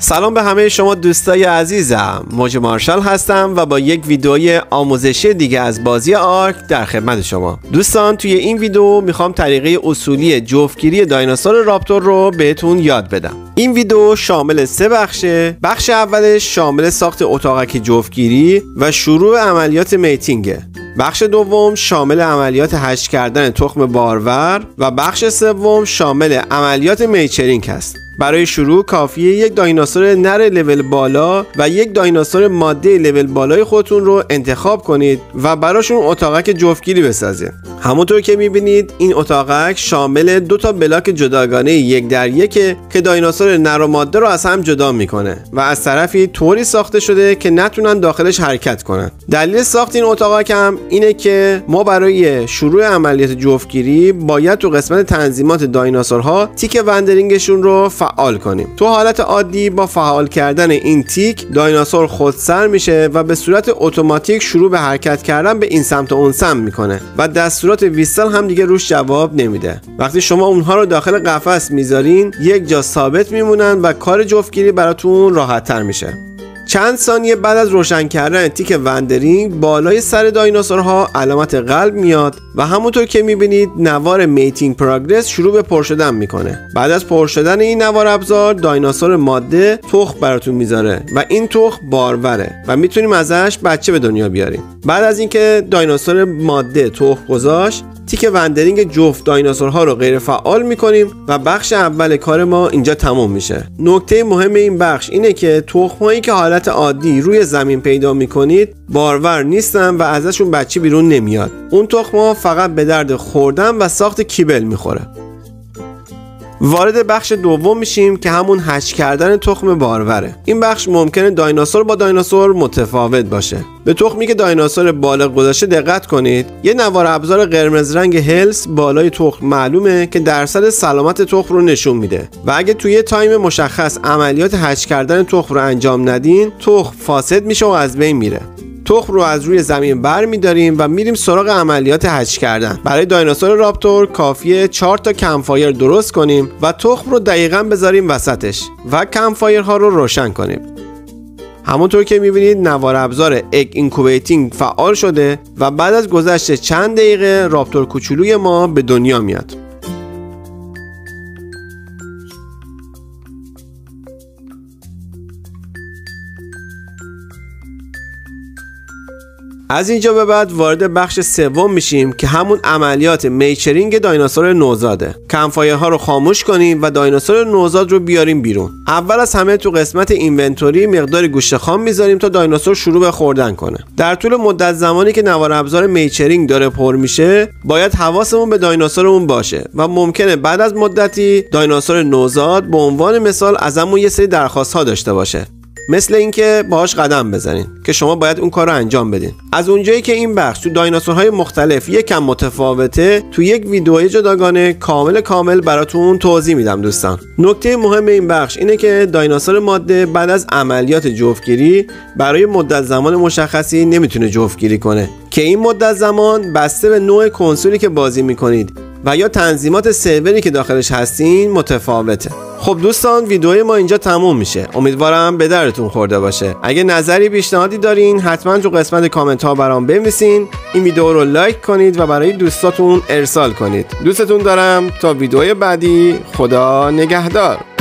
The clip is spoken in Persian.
سلام به همه شما دوستای عزیزم. موج مارشال هستم و با یک ویدئوی آموزشی دیگه از بازی ARK در خدمت شما. دوستان توی این ویدیو می‌خوام طریقه اصولی جفتگیری دایناسور Raptor رو بهتون یاد بدم. این ویدیو شامل سه بخشه. بخش اولش شامل ساخت اتاقک جفتگیری و شروع عملیات mating ه. بخش دوم شامل عملیات hatch کردن تخم بارور و بخش سوم شامل عملیات maturing است برای شروع کافیه یک دایناسور نر لول بالا و یک دایناسور ماده لول بالای خودتون رو انتخاب کنید و براشون اتاقک جفتگیری بسازید. همونطور که می‌بینید این اتاقک شامل دو تا بلاک جداگانه یک در یک که دایناسور نر و ماده رو از هم جدا می‌کنه و از طرفی طوری ساخته شده که نتونن داخلش حرکت کنن. دلیل ساخت این اتاقک هم اینه که ما برای شروع عملیات جفتگیری باید تو قسمت تنظیمات دایناسورها تیک وندرینگشون رو فعال کنیم. تو حالت عادی با فعال کردن این تیک دایناسور خودسر میشه و به صورت اتوماتیک شروع به حرکت کردن به این سمت و اون سمت می‌کنه و دستورات ویستل هم دیگه روش جواب نمیده. وقتی شما اونها رو داخل قفس می‌ذارین یک جا ثابت میمونن و کار جفتگیری براتون راحت تر میشه. چند ثانیه بعد از روشن کردن تیک wandering بالای سر دایناسورها علامت قلب میاد و همونطور که می‌بینید نوار mating progress شروع به پر شدن می‌کنه. بعد از پر شدن این نوار ابزار دایناسور ماده تخم براتون می‌ذاره و این تخم باروره و می‌تونیم ازش بچه به دنیا بیاریم. بعد از اینکه دایناسور ماده تخم گذاشت تیک wandering جفت دایناسورها رو غیر فعال می‌کنیم و بخش اول کار ما اینجا تموم میشه. نکته مهم این بخش اینه که تخمهایی که حالت عادی روی زمین پیدا می‌کنید بارور نیستن و ازشون بچه بیرون نمیاد. اون تخمها فقط به درد خوردن و ساخت kibble می‌خوره. وارد بخش دوم میشیم که همون hatch کردن تخم باروره این بخش ممکنه دایناسور با دایناسور متفاوت باشه. به تخمی که دایناسور بالغ گذاشته دقت کنید. یه نوار ابزار قرمز رنگ health بالای تخم معلومه که درصد سلامت تخم رو نشون میده. و اگه توی time مشخص عملیات hatch کردن تخم رو انجام ندین تخم فاسد میشه و از بین میره. تخم رو از روی زمین بر میداریم و میریم سراغ عملیات hatch کردن. برای دایناسور Raptor کافیه 4 تا campfire درست کنیم و تخم رو دقیقا بذاریم وسطش و campfire ها رو روشن کنیم. همونطور که می‌بینید نوار ابزار egg incubating فعال شده و بعد از گذشت چند دقیقه raptor کوچولوی ما به دنیا میاد. از اینجا به بعد وارد بخش سوم میشیم که همون عملیات maturing دایناسور نوزاده. ها رو خاموش کنیم و دایناسور نوزاد رو بیاریم بیرون. اول از همه تو قسمت inventory مقدار گوشت خام می‌ذاریم تا دایناسور شروع به خوردن کنه. در طول مدت زمانی که نوار ابزار maturing داره پر میشه باید حواسمون به دایناسورمون باشه و ممکنه بعد از مدتی دایناسور نوزاد به عنوان مثال ازمون یه سری درخواست ها داشته باشه. مثل اینکه باهاش قدم بزنین که شما باید اون کار رو انجام بدین. از اونجایی که این بخش تو دایناسورهای مختلف یکم متفاوته تو یک ویدیو جداگانه کامل کامل براتون توضیح میدم دوستان. نکته مهم این بخش اینه که دایناسور ماده بعد از عملیات جفتگیری برای مدت زمان مشخصی نمی‌تونه جفتگیری کنه. که این مدت زمان بسته به نوع کنسولی که بازی می‌کنید. و یا تنظیمات سروری که داخلش هستین متفاوته. خب دوستان ویدیوی ما اینجا تموم میشه. امیدوارم به درتون خورده باشه. اگه نظری پیشنهادی دارین حتما تو قسمت کامنت ها برام بنویسین. این ویدیو رو لایک کنید و برای دوستاتون ارسال کنید. دوستتون دارم. تا ویدیوی بعدی خدا نگهدار.